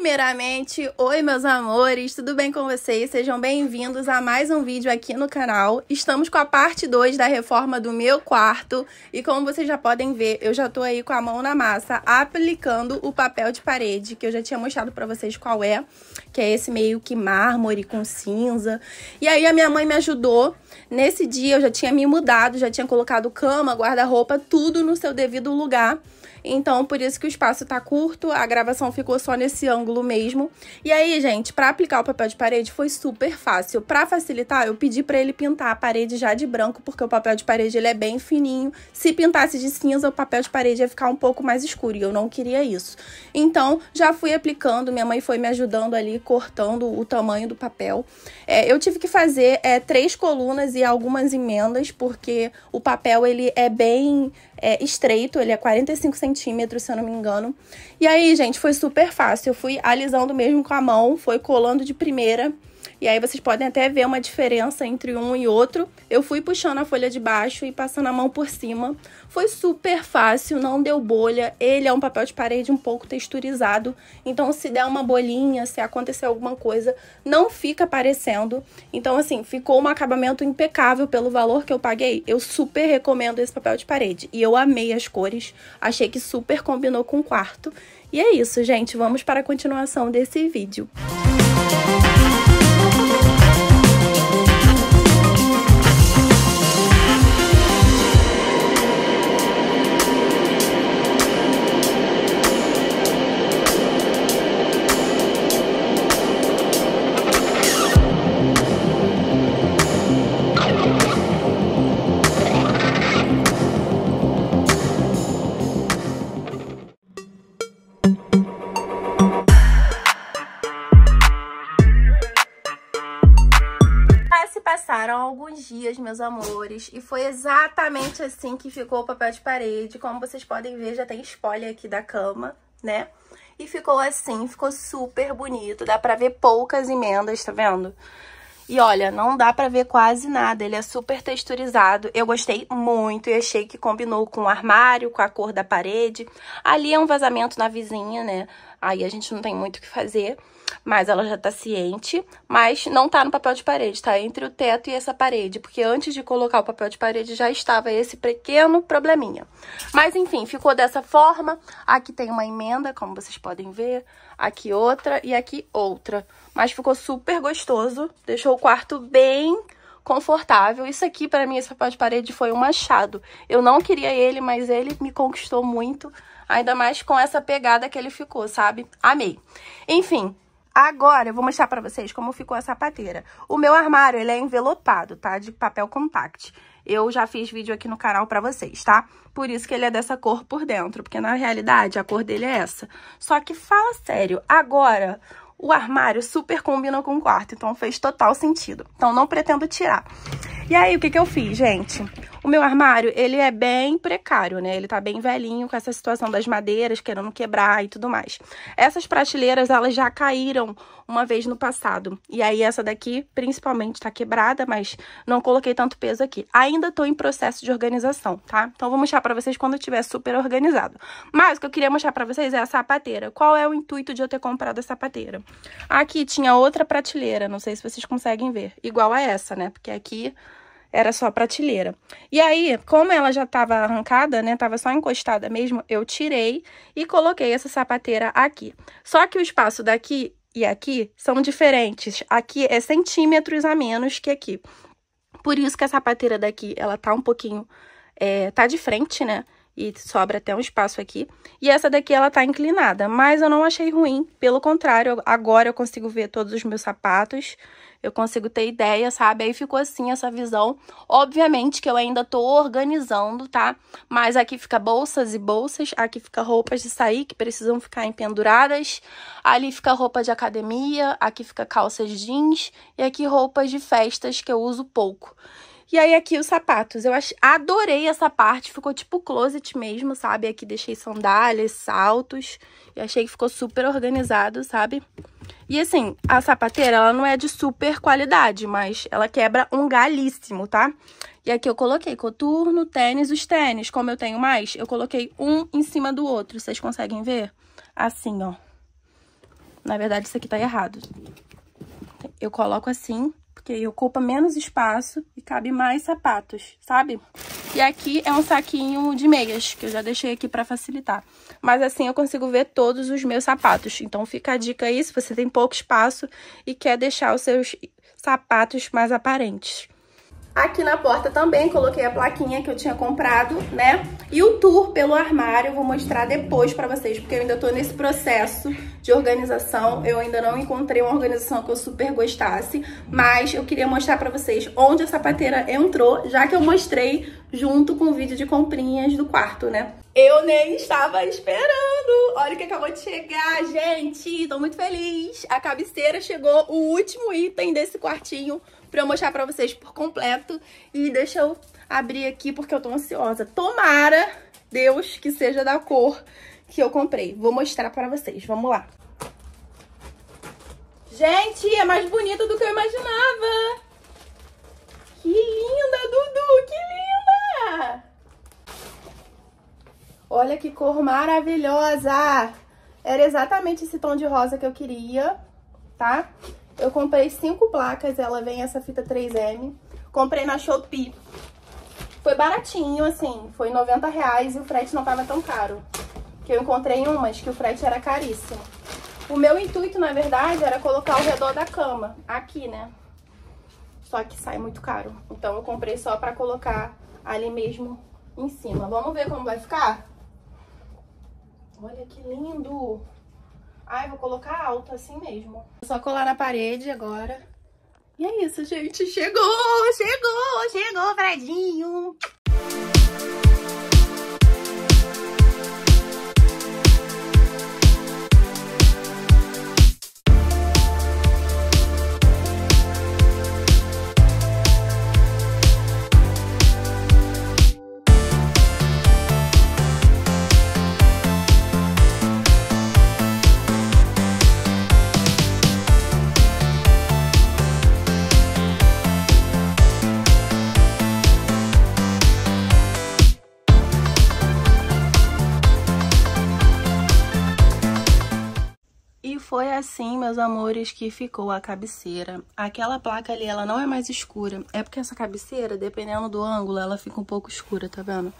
Primeiramente, oi meus amores, tudo bem com vocês? Sejam bem-vindos a mais um vídeo aqui no canal. Estamos com a parte 2 da reforma do meu quarto e como vocês já podem ver, eu já tô aí com a mão na massa aplicando o papel de parede, que eu já tinha mostrado pra vocês qual é, que é esse meio que mármore com cinza. E aí a minha mãe me ajudou. Nesse dia eu já tinha me mudado, já tinha colocado cama, guarda-roupa, tudo no seu devido lugar. Então, por isso que o espaço tá curto, a gravação ficou só nesse ângulo mesmo. E aí, gente, para aplicar o papel de parede foi super fácil. Para facilitar, eu pedi para ele pintar a parede já de branco, porque o papel de parede ele é bem fininho. Se pintasse de cinza, o papel de parede ia ficar um pouco mais escuro, e eu não queria isso. Então, já fui aplicando, minha mãe foi me ajudando ali, cortando o tamanho do papel. É, eu tive que fazer é, três colunas e algumas emendas, porque o papel ele é bem é, estreito, ele é 45 centímetros, se eu não me engano. E aí, gente, foi super fácil. Eu fui alisando mesmo com a mão, foi colando de primeira. E aí vocês podem até ver uma diferença entre um e outro. Eu fui puxando a folha de baixo e passando a mão por cima. Foi super fácil, não deu bolha. Ele é um papel de parede um pouco texturizado. Então, se der uma bolinha, se acontecer alguma coisa, não fica aparecendo. Então, assim, ficou um acabamento impecável pelo valor que eu paguei. Eu super recomendo esse papel de parede. E eu amei as cores. Achei que super combinou com o quarto. E é isso, gente. Vamos para a continuação desse vídeo. Música passaram alguns dias, meus amores, e foi exatamente assim que ficou o papel de parede. Como vocês podem ver, já tem spoiler aqui da cama, né? E ficou assim, ficou super bonito. Dá pra ver poucas emendas, tá vendo? E olha, não dá pra ver quase nada, ele é super texturizado. Eu gostei muito e achei que combinou com o armário, com a cor da parede. Ali é um vazamento na vizinha, né? Aí a gente não tem muito o que fazer mas ela já tá ciente, mas não tá no papel de parede, tá entre o teto e essa parede, porque antes de colocar o papel de parede já estava esse pequeno probleminha. Mas enfim, ficou dessa forma. Aqui tem uma emenda, como vocês podem ver, aqui outra e aqui outra. Mas ficou super gostoso, deixou o quarto bem confortável. Isso aqui, para mim, esse papel de parede foi um machado. Eu não queria ele, mas ele me conquistou muito. Ainda mais com essa pegada que ele ficou, sabe? Amei. Enfim, Agora eu vou mostrar pra vocês como ficou a sapateira. O meu armário, ele é envelopado, tá? De papel compact. Eu já fiz vídeo aqui no canal pra vocês, tá? Por isso que ele é dessa cor por dentro, porque na realidade a cor dele é essa. Só que fala sério, agora o armário super combina com o quarto, então fez total sentido. Então não pretendo tirar. E aí, o que que eu fiz, gente? O meu armário, ele é bem precário, né? Ele tá bem velhinho com essa situação das madeiras querendo quebrar e tudo mais. Essas prateleiras, elas já caíram uma vez no passado. E aí, essa daqui, principalmente, tá quebrada, mas não coloquei tanto peso aqui. Ainda tô em processo de organização, tá? Então, vou mostrar pra vocês quando eu tiver super organizado. Mas, o que eu queria mostrar pra vocês é a sapateira. Qual é o intuito de eu ter comprado a sapateira? Aqui tinha outra prateleira, não sei se vocês conseguem ver. Igual a essa, né? Porque aqui era só prateleira. E aí, como ela já estava arrancada, né, tava só encostada mesmo, eu tirei e coloquei essa sapateira aqui. Só que o espaço daqui e aqui são diferentes. Aqui é centímetros a menos que aqui. Por isso que a sapateira daqui, ela tá um pouquinho, é, tá de frente, né? E sobra até um espaço aqui. E essa daqui, ela tá inclinada, mas eu não achei ruim. Pelo contrário, agora eu consigo ver todos os meus sapatos eu consigo ter ideia, sabe? Aí ficou assim essa visão. Obviamente que eu ainda tô organizando, tá? Mas aqui fica bolsas e bolsas, aqui fica roupas de sair que precisam ficar empenduradas, ali fica roupa de academia, aqui fica calças jeans e aqui roupas de festas que eu uso pouco. E aí aqui os sapatos, eu adorei essa parte, ficou tipo closet mesmo, sabe? Aqui deixei sandálias, saltos, e achei que ficou super organizado, sabe? E assim, a sapateira, ela não é de super qualidade, mas ela quebra um galíssimo, tá? E aqui eu coloquei coturno, tênis, os tênis. Como eu tenho mais, eu coloquei um em cima do outro. Vocês conseguem ver? Assim, ó. Na verdade, isso aqui tá errado. Eu coloco assim, porque ocupa menos espaço e cabe mais sapatos, sabe? E aqui é um saquinho de meias, que eu já deixei aqui pra facilitar. Mas assim eu consigo ver todos os meus sapatos. Então fica a dica aí, se você tem pouco espaço e quer deixar os seus sapatos mais aparentes. Aqui na porta também coloquei a plaquinha que eu tinha comprado, né? E o tour pelo armário eu vou mostrar depois pra vocês, porque eu ainda tô nesse processo de organização. Eu ainda não encontrei uma organização que eu super gostasse, mas eu queria mostrar pra vocês onde a sapateira entrou, já que eu mostrei junto com o vídeo de comprinhas do quarto, né? Eu nem estava esperando. Olha o que acabou de chegar, gente. Tô muito feliz. A cabeceira chegou, o último item desse quartinho pra eu mostrar pra vocês por completo. E deixa eu abrir aqui porque eu tô ansiosa. Tomara, Deus, que seja da cor que eu comprei. Vou mostrar pra vocês. Vamos lá. Gente, é mais bonito do que eu imaginava. Que linda, Olha que cor maravilhosa! Era exatamente esse tom de rosa que eu queria, tá? Eu comprei cinco placas, ela vem essa fita 3M. Comprei na Shopee. Foi baratinho, assim, foi 90 reais e o frete não tava tão caro. Que eu encontrei umas que o frete era caríssimo. O meu intuito, na verdade, era colocar ao redor da cama, aqui, né? Só que sai muito caro. Então eu comprei só pra colocar ali mesmo em cima. Vamos ver como vai ficar? Olha que lindo! Ai, vou colocar alto assim mesmo. Só colar na parede agora. E é isso, gente. Chegou! Chegou! Chegou, Fredinho! Foi assim, meus amores, que ficou a cabeceira. Aquela placa ali, ela não é mais escura. É porque essa cabeceira, dependendo do ângulo, ela fica um pouco escura, tá vendo?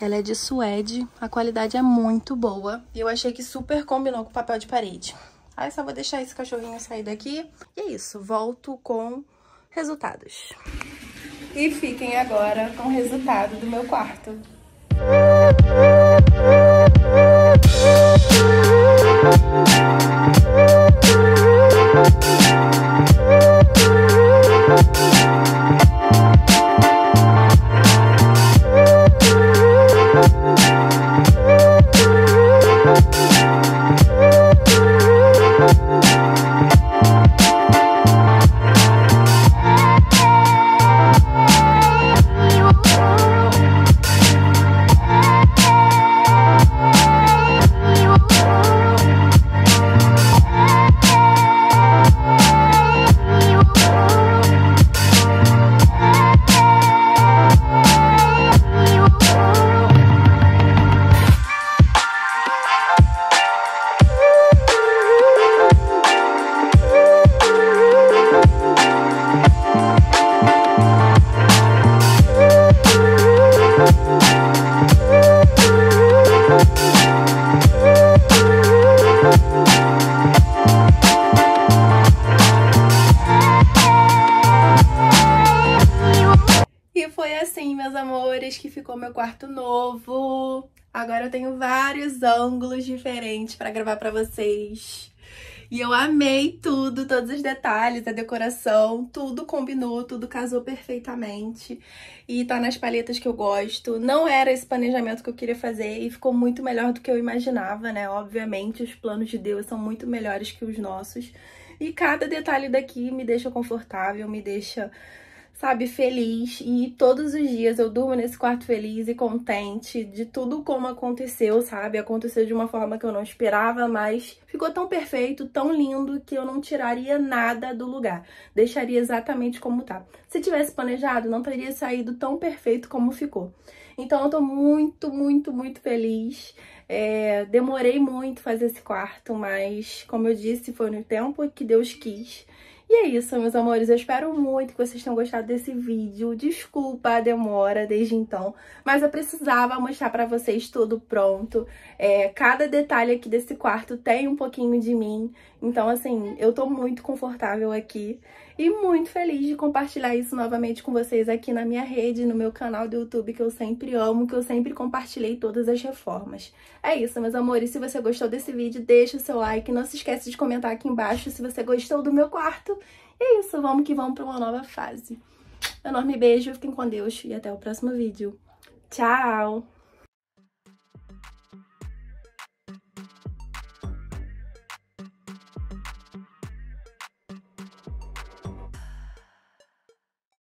Ela é de suede, a qualidade é muito boa. E eu achei que super combinou com papel de parede. Aí só vou deixar esse cachorrinho sair daqui. E é isso, volto com resultados. E fiquem agora com o resultado do meu quarto. Thank ficou meu quarto novo. Agora eu tenho vários ângulos diferentes para gravar para vocês. E eu amei tudo, todos os detalhes, a decoração, tudo combinou, tudo casou perfeitamente. E tá nas paletas que eu gosto. Não era esse planejamento que eu queria fazer e ficou muito melhor do que eu imaginava, né? Obviamente, os planos de Deus são muito melhores que os nossos. E cada detalhe daqui me deixa confortável, me deixa sabe, feliz. E todos os dias eu durmo nesse quarto feliz e contente de tudo como aconteceu, sabe? Aconteceu de uma forma que eu não esperava, mas ficou tão perfeito, tão lindo, que eu não tiraria nada do lugar. Deixaria exatamente como tá. Se tivesse planejado, não teria saído tão perfeito como ficou. Então eu tô muito, muito, muito feliz. É, demorei muito fazer esse quarto, mas como eu disse, foi no tempo que Deus quis. E é isso, meus amores. Eu espero muito que vocês tenham gostado desse vídeo. Desculpa a demora desde então, mas eu precisava mostrar pra vocês tudo pronto. É, cada detalhe aqui desse quarto tem um pouquinho de mim. Então, assim, eu tô muito confortável aqui e muito feliz de compartilhar isso novamente com vocês aqui na minha rede, no meu canal do YouTube, que eu sempre amo, que eu sempre compartilhei todas as reformas. É isso, meus amores. Se você gostou desse vídeo, deixa o seu like. Não se esqueça de comentar aqui embaixo se você gostou do meu quarto. E é isso, vamos que vamos para uma nova fase. Um enorme beijo, fiquem com Deus e até o próximo vídeo. Tchau!